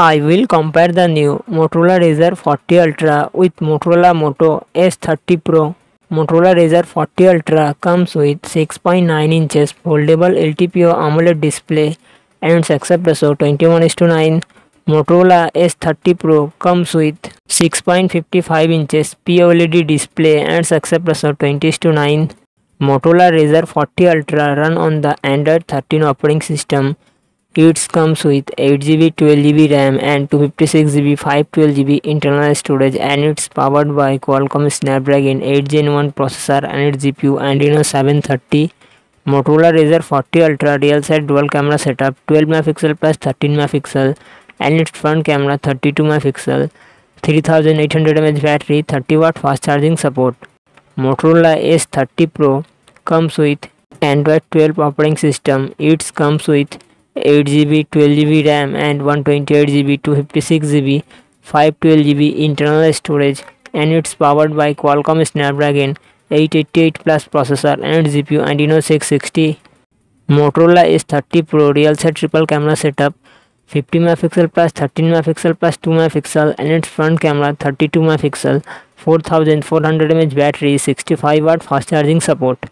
I will compare the new Motorola Razr 40 Ultra with Motorola Moto S30 Pro. Motorola Razr 40 Ultra comes with 6.9 inches foldable LTPO AMOLED display and success ratio 21:9. Motorola S30 Pro comes with 6.55 inches POLED display and success ratio 20:9. Motorola Razr 40 Ultra run on the Android 13 operating system it comes with 8GB 12GB RAM and 256GB 512GB internal storage and it's powered by Qualcomm Snapdragon 8 Gen 1 processor and its GPU Adreno 730 Motorola Razr 40 Ultra real set dual camera setup 12 megapixel plus 13 megapixel and its front camera 32 megapixel 3800 mAh battery 30 watt fast charging support. Motorola S30 Pro comes with Android 12 operating system. It comes with 8GB 12GB RAM and 128GB 256GB 512GB internal storage and it's powered by Qualcomm Snapdragon 888 Plus processor and GPU Adreno 660. Motorola S30 Pro real set triple camera setup 50 megapixel plus 13 megapixel plus 2 megapixel and its front camera 32 megapixel 4400 mAh battery 65 watt fast charging support